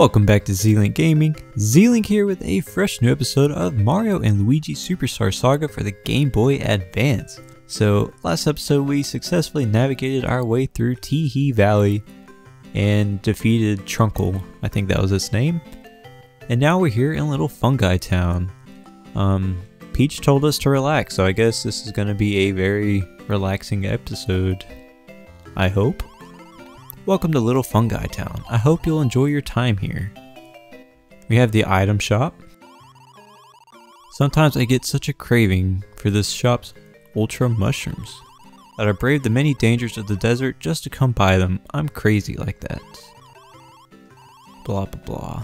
Welcome back to ZLink Gaming. ZLink here with a fresh new episode of Mario and Luigi Superstar Saga for the Game Boy Advance. So, last episode we successfully navigated our way through Teehee Valley and defeated Trunkle, I think that was its name. And now we're here in Little Fungitown. Um, Peach told us to relax, so I guess this is going to be a very relaxing episode. I hope. Welcome to Little Fungitown. I hope you'll enjoy your time here. We have the item shop. Sometimes I get such a craving for this shop's ultra mushrooms that I brave the many dangers of the desert just to come by them. I'm crazy like that. Blah blah blah.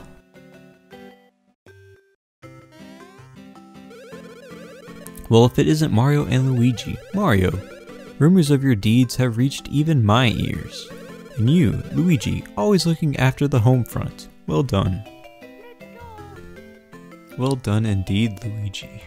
Well, if it isn't Mario and Luigi, Mario, rumors of your deeds have reached even my ears. And you, Luigi, always looking after the home front. Well done. Well done indeed, Luigi.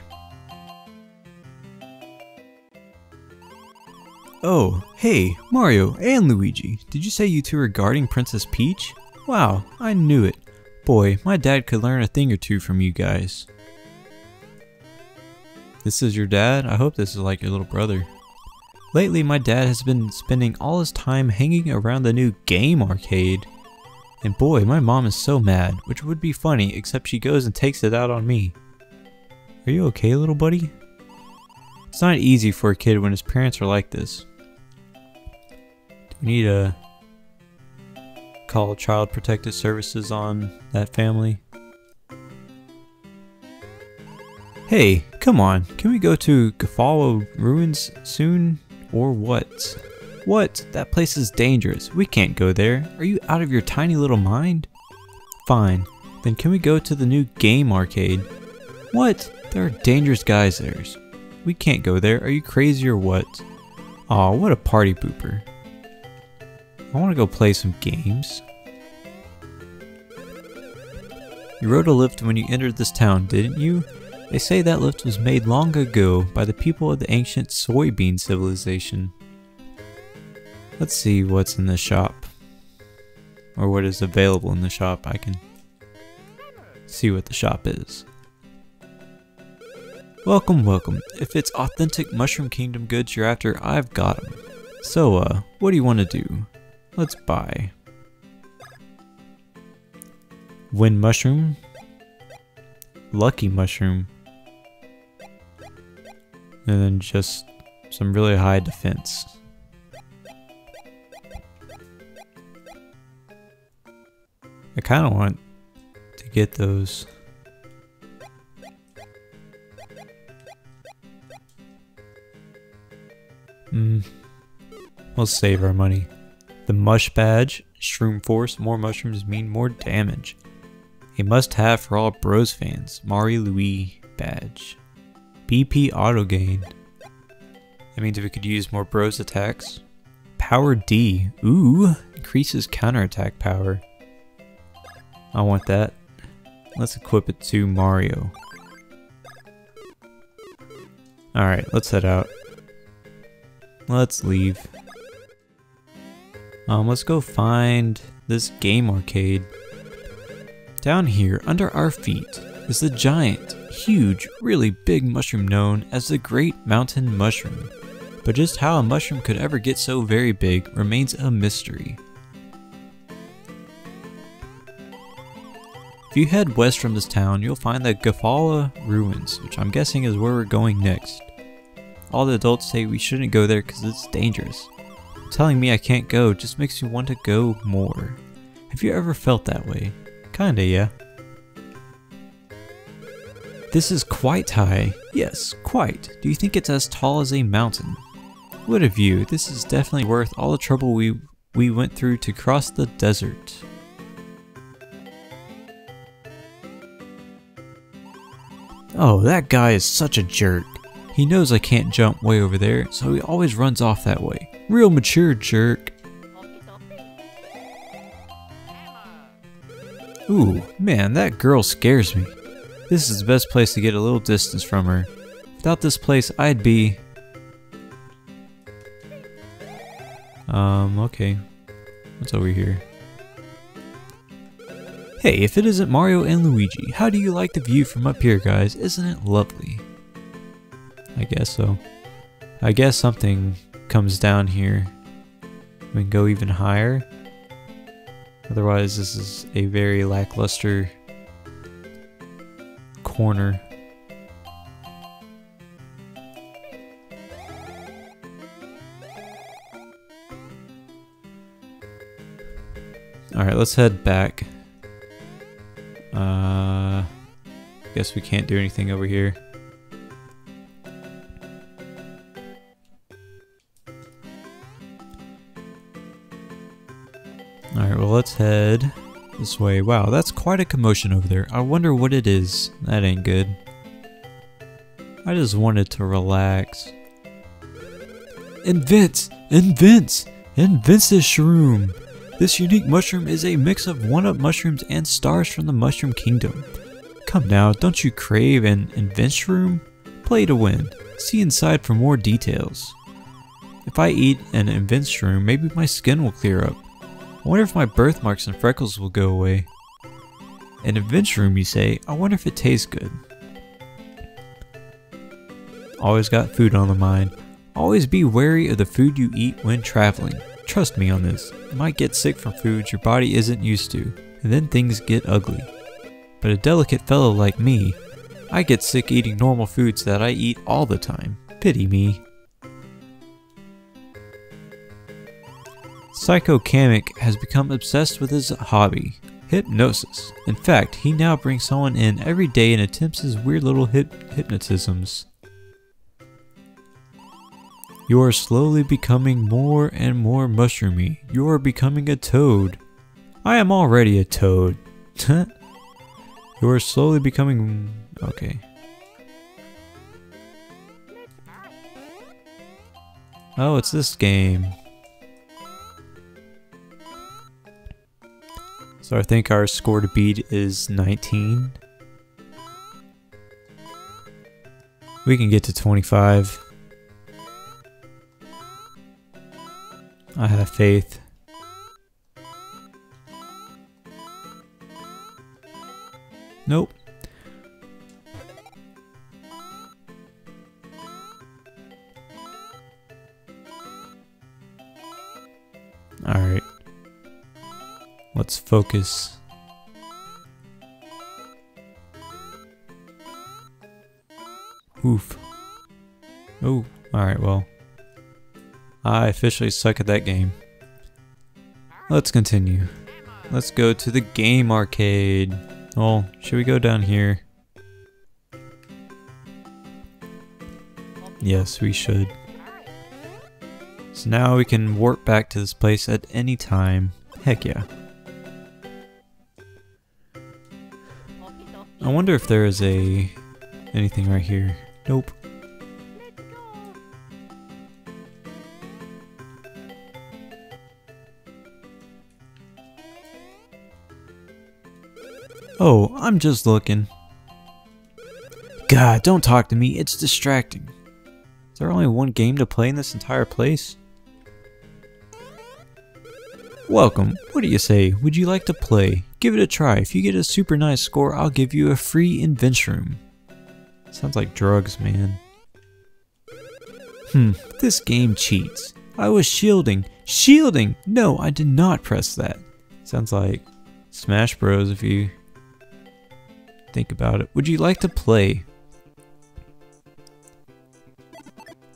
Oh, hey, Mario and Luigi. Did you say you two are guarding Princess Peach? Wow, I knew it. Boy, my dad could learn a thing or two from you guys. This is your dad? I hope this is like your little brother. Lately, my dad has been spending all his time hanging around the new game arcade. And boy, my mom is so mad, which would be funny, except she goes and takes it out on me. Are you okay, little buddy? It's not easy for a kid when his parents are like this. Do we need to call Child Protective Services on that family? Hey, come on, can we go to Guffawha Ruins soon? Or what? What? That place is dangerous. We can't go there. Are you out of your tiny little mind? Fine. Then can we go to the new game arcade? What? There are dangerous guys there. We can't go there. Are you crazy or what? Aw, what a party pooper. I want to go play some games. You rode a lift when you entered this town, didn't you? They say that lift was made long ago by the people of the ancient soybean civilization. Let's see what's in the shop. Or what is available in the shop. I can see what the shop is. Welcome, welcome. If it's authentic Mushroom Kingdom goods you're after, I've got them. So, uh, what do you want to do? Let's buy. Wind Mushroom. Lucky Mushroom and then just some really high defense. I kind of want to get those. Hmm. We'll save our money. The Mush Badge, Shroom Force, more mushrooms mean more damage. A must have for all Bros fans, Mari Louis Badge. BP auto gain. That means we could use more bros attacks. Power D. Ooh, increases counterattack power. I want that. Let's equip it to Mario. Alright, let's head out. Let's leave. Um, let's go find this game arcade. Down here, under our feet, is the giant huge, really big mushroom known as the Great Mountain Mushroom. But just how a mushroom could ever get so very big remains a mystery. If you head west from this town, you'll find the Guffawha Ruins, which I'm guessing is where we're going next. All the adults say we shouldn't go there because it's dangerous. Telling me I can't go just makes me want to go more. Have you ever felt that way? Kinda, yeah. This is quite high. Yes, quite. Do you think it's as tall as a mountain? What a view. This is definitely worth all the trouble we, we went through to cross the desert. Oh, that guy is such a jerk. He knows I can't jump way over there, so he always runs off that way. Real mature jerk. Ooh, man, that girl scares me. This is the best place to get a little distance from her. Without this place, I'd be... Um, okay. What's over here? Hey, if it isn't Mario and Luigi, how do you like the view from up here, guys? Isn't it lovely? I guess so. I guess something comes down here. We can go even higher. Otherwise, this is a very lackluster corner. Alright, let's head back. Uh, guess we can't do anything over here. Alright, well let's head this way. Wow, that's quite a commotion over there. I wonder what it is. That ain't good. I just wanted to relax. Invent! Invent! Invincishroom! This unique mushroom is a mix of one-up mushrooms and stars from the mushroom kingdom. Come now, don't you crave an Invincishroom? Play to win. See inside for more details. If I eat an Invincishroom, maybe my skin will clear up. I wonder if my birthmarks and freckles will go away. An Invincishroom, you say? I wonder if it tastes good. Always got food on the mind. Always be wary of the food you eat when traveling. Trust me on this. You might get sick from foods your body isn't used to, and then things get ugly. But a delicate fellow like me, I get sick eating normal foods that I eat all the time. Pity me. Psycho Kamek has become obsessed with his hobby, hypnosis. In fact, he now brings someone in every day and attempts his weird little hip hypnotisms. You are slowly becoming more and more mushroomy. You are becoming a toad. I am already a toad. you are slowly becoming... okay. Oh, it's this game. So I think our score to beat is 19. We can get to 25. I have faith. Nope. Focus. Oof. Oh, alright, well. I officially suck at that game. Let's continue. Let's go to the game arcade. Oh, should we go down here? Yes, we should. So now we can warp back to this place at any time. Heck yeah. I wonder if there is a anything right here. Nope. Oh, I'm just looking. God, don't talk to me, it's distracting. Is there only one game to play in this entire place? Welcome, what do you say? Would you like to play? Give it a try. If you get a super nice score, I'll give you a free room. Sounds like drugs, man. Hmm, this game cheats. I was shielding. Shielding! No, I did not press that. Sounds like Smash Bros if you think about it. Would you like to play?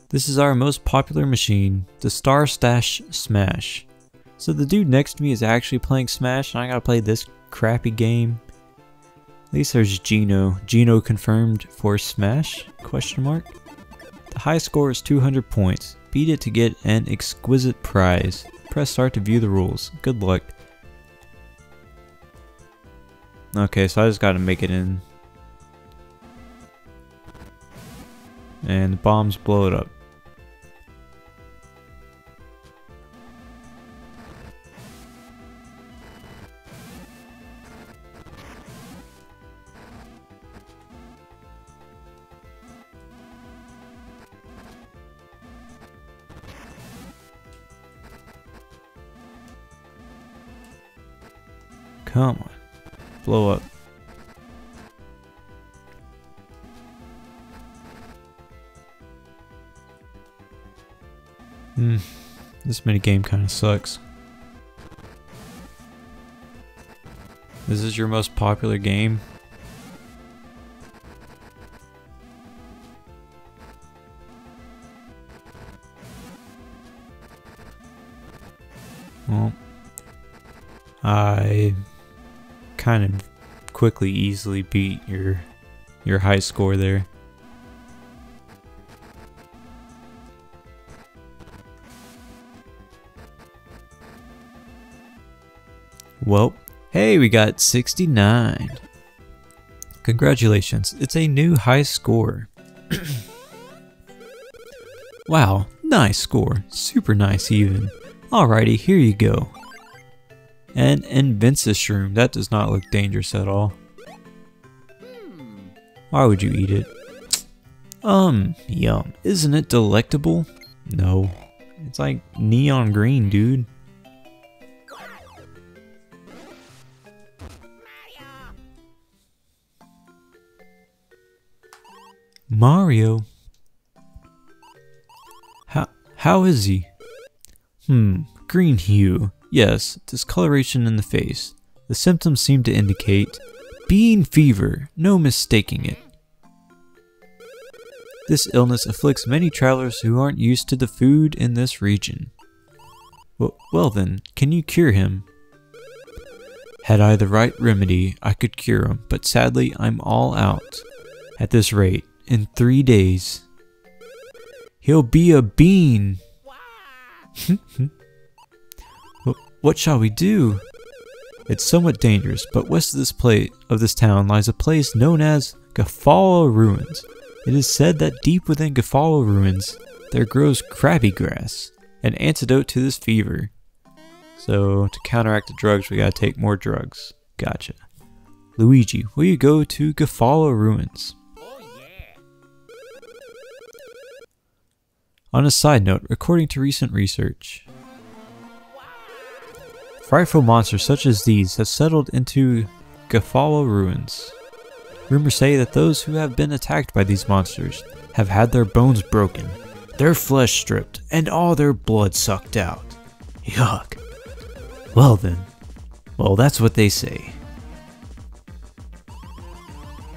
This is our most popular machine, the Star 'Stache Smash. So the dude next to me is actually playing Smash and I gotta play this crappy game. At least there's Geno. Geno confirmed for Smash? Question mark. The high score is 200 points. Beat it to get an exquisite prize. Press start to view the rules. Good luck. Okay, so I just gotta make it in. And the bombs blow it up. Come on. blow up. Hmm, this mini game kind of sucks. This is your most popular game? Kind of quickly, easily beat your your high score there. Well, hey, we got 69. Congratulations, it's a new high score. wow, nice score. Super nice even. Alrighty, here you go. An Invincishroom. That does not look dangerous at all. Why would you eat it? Um, yum. Isn't it delectable? No. It's like neon green, dude. Mario? How, how is he? Hmm, green hue. Yes, discoloration in the face. The symptoms seem to indicate bean fever, no mistaking it. This illness afflicts many travelers who aren't used to the food in this region. Well, well then, can you cure him? Had I the right remedy, I could cure him, but sadly I'm all out. At this rate, in three days, he'll be a bean. what shall we do? It's somewhat dangerous, but west of this place of this town lies a place known as Guffawha Ruins. It is said that deep within Guffawha Ruins there grows crabby grass, an antidote to this fever. So to counteract the drugs, we gotta take more drugs. Gotcha. Luigi, will you go to Guffawha Ruins? On a side note, according to recent research, frightful monsters such as these have settled into Guffawha ruins. Rumors say that those who have been attacked by these monsters have had their bones broken, their flesh stripped, and all their blood sucked out. Yuck. Well then, well that's what they say.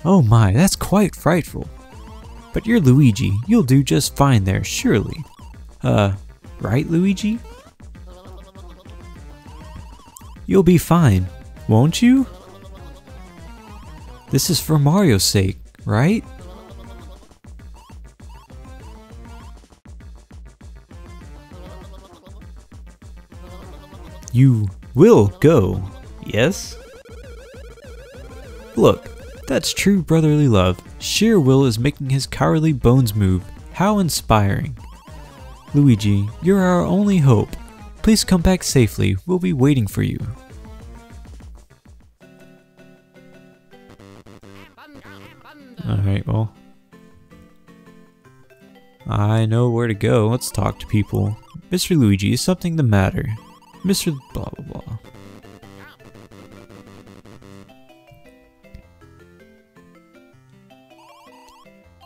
Oh my, that's quite frightful. But you're Luigi. You'll do just fine there, surely. Uh, right, Luigi? You'll be fine, won't you? This is for Mario's sake, right? You will go, yes? Look, that's true brotherly love. Sheer Will is making his cowardly bones move. How inspiring. Luigi, you're our only hope. Please come back safely. We'll be waiting for you. Alright, well. I know where to go. Let's talk to people. Mr. Luigi, is something the matter? Mr. blah blah blah.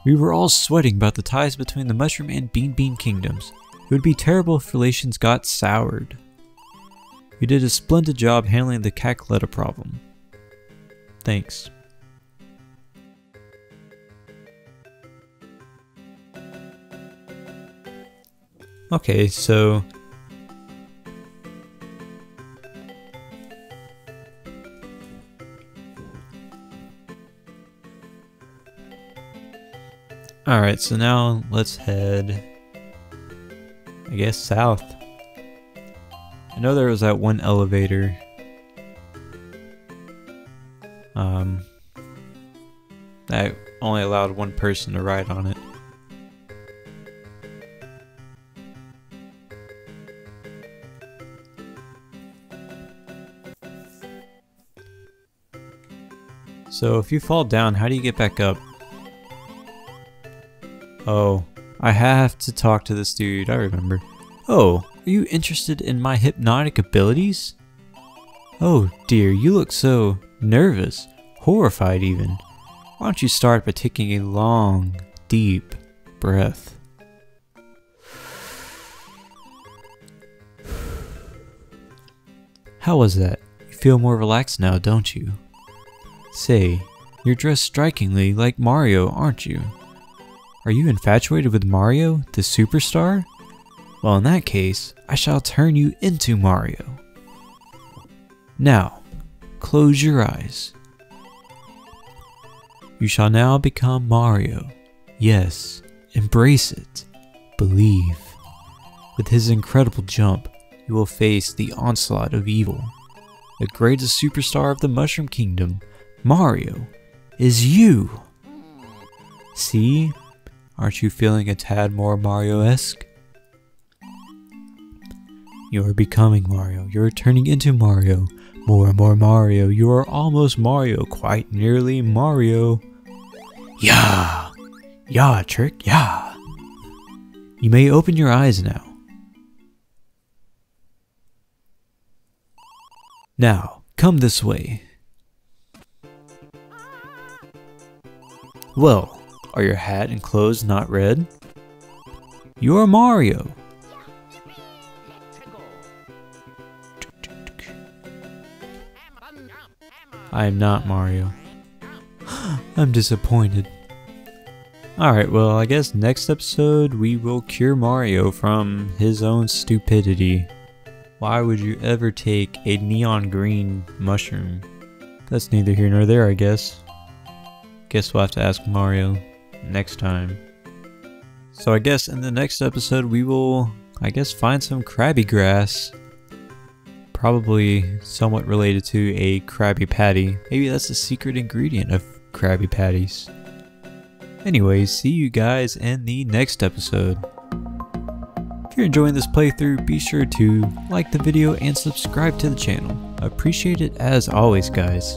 We were all sweating about the ties between the Mushroom and Beanbean kingdoms. It would be terrible if relations got soured. You did a splendid job handling the Cackletta problem. Thanks. Okay, so Alright, so now let's head, I guess, south. I know there was that one elevator. Um, that only allowed one person to ride on it. So if you fall down, how do you get back up? Oh, I have to talk to this dude, I remember. Oh, are you interested in my hypnotic abilities? Oh dear, you look so nervous, horrified even, why don't you start by taking a long, deep breath? How was that? You feel more relaxed now, don't you? Say, you're dressed strikingly like Mario, aren't you? Are you infatuated with Mario, the superstar? Well, in that case, I shall turn you into Mario. Now, close your eyes. You shall now become Mario. Yes, embrace it. Believe. With his incredible jump, you will face the onslaught of evil. The greatest superstar of the Mushroom Kingdom, Mario, is you. See? Aren't you feeling a tad more Mario-esque? You are becoming Mario. You're turning into Mario. More and more Mario. You are almost Mario. Quite nearly Mario. Yeah! Yeah, Trick, yeah! You may open your eyes now. Now, come this way. Well, are your hat and clothes not red? You're Mario. I am not Mario. I'm disappointed. Alright, well, I guess next episode we will cure Mario from his own stupidity. Why would you ever take a neon green mushroom? That's neither here nor there, I guess. Guess we'll have to ask Mario next time. So I guess in the next episode we will, I guess, find some crabby Grass. Probably somewhat related to a Krabby Patty. Maybe that's the secret ingredient of Krabby Patties. Anyways, see you guys in the next episode. If you're enjoying this playthrough, be sure to like the video and subscribe to the channel. Appreciate it as always guys.